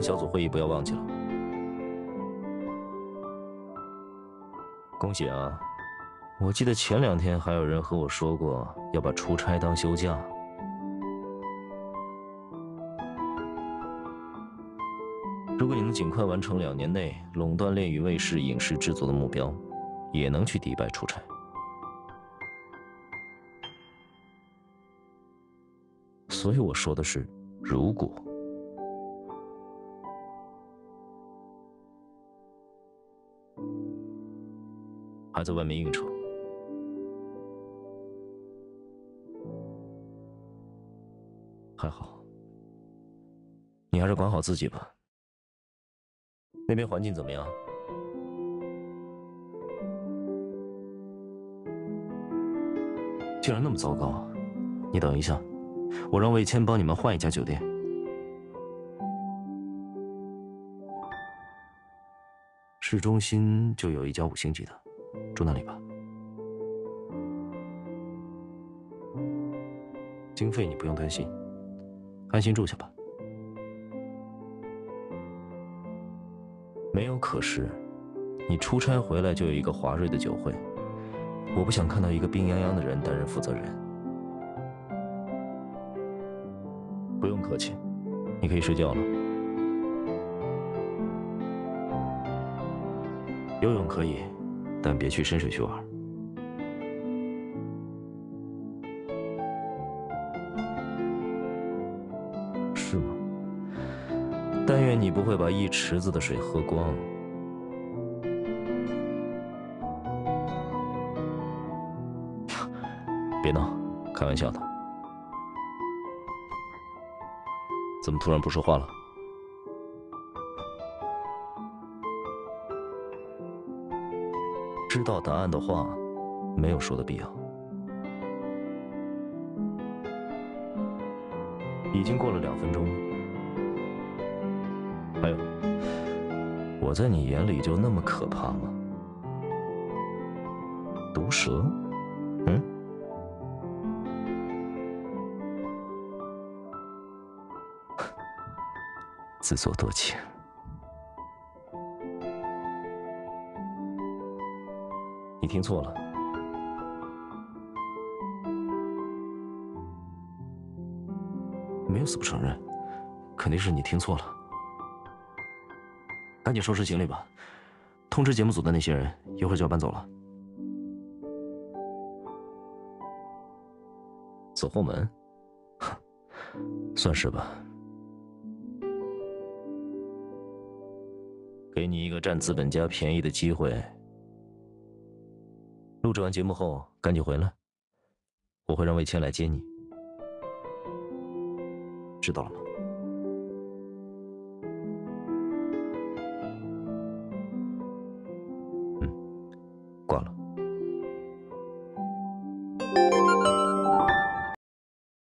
小组会议不要忘记了。恭喜啊！我记得前两天还有人和我说过要把出差当休假。如果你能尽快完成两年内垄断恋与卫视影视制作的目标，也能去迪拜出差。所以我说的是，如果还在外面应酬，还好，你还是管好自己吧。那边环境怎么样？竟然那么糟糕！你等一下。我让魏谦帮你们换一家酒店，市中心就有一家五星级的，住那里吧。经费你不用担心，安心住下吧。没有可是，你出差回来就有一个华瑞的酒会，我不想看到一个病殃殃的人担任负责人。不用客气，你可以睡觉了。游泳可以，但别去深水区玩。是吗？但愿你不会把一池子的水喝光。别闹，开玩笑的。怎么突然不说话了？知道答案的话，没有说的必要。已经过了两分钟了。还有，我在你眼里就那么可怕吗？毒蛇？嗯？自作多情，你听错了，没有死不承认，肯定是你听错了。赶紧收拾行李吧，通知节目组的那些人，一会儿就要搬走了。走后门，算是吧。给你一个占资本家便宜的机会。录制完节目后赶紧回来我会让魏谦来接你。知道了吗？嗯挂了。